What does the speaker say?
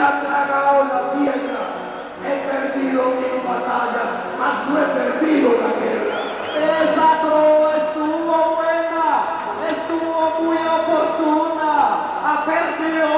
ha tragado la piedra. He perdido mi batalla, mas no he perdido la guerra. Esa no estuvo buena, estuvo muy oportuna. Ha perdido